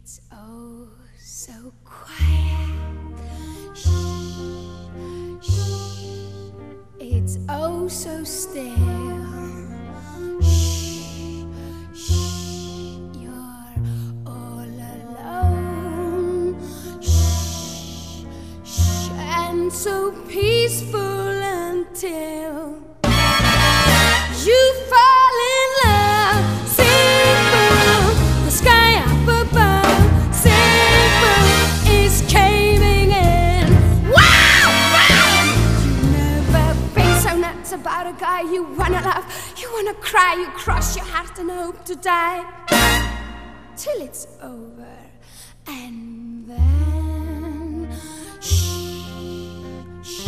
It's oh so quiet. Shh, shh. It's oh so still. Shh, shh. You're all alone. Shh, shh. And so peaceful until a guy you wanna love. You wanna cry, you cross your heart and hope to die till it's over, and then shh, shh.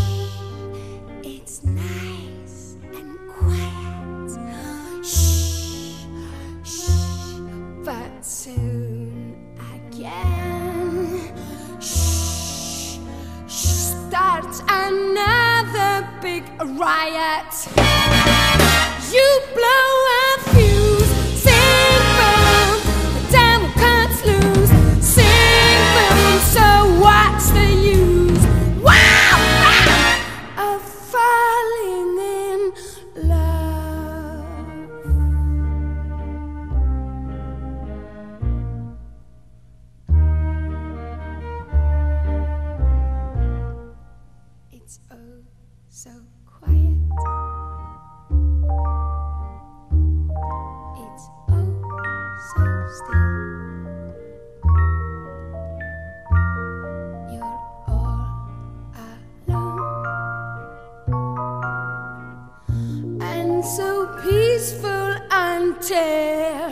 It's nice and quiet. Shh, shh. But soon again, shh, shh. Starts big riot. You blow a fuse, sing boom, the devil cuts loose, sing boom. So what's the use? Wow, of falling in love. It's oh so quiet. It's oh so still. You're all alone and so peaceful until.